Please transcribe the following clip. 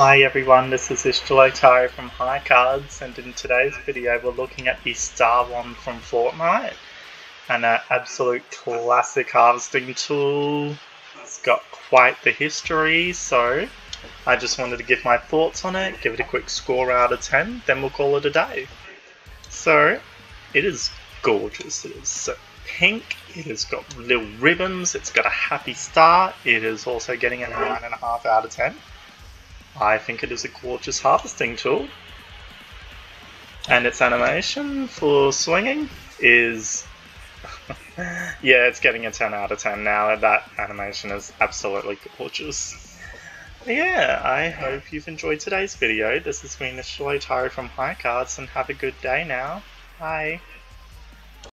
Hi everyone, this is Ishtalotari from Highcards, and in today's video we're looking at the Star Wand from Fortnite, an uh, absolute classic harvesting tool. It's got quite the history, so I just wanted to give my thoughts on it, give it a quick score out of 10, then we'll call it a day. So, it is gorgeous. It is so pink, it has got little ribbons, it's got a happy start, it is also getting a 9.5 out of 10. I think it is a gorgeous harvesting tool. And its animation for swinging is. yeah, it's getting a 10 out of 10 now. That animation is absolutely gorgeous. Yeah, I hope you've enjoyed today's video. This has been Ishtalotari from Highcards, and have a good day now. Bye.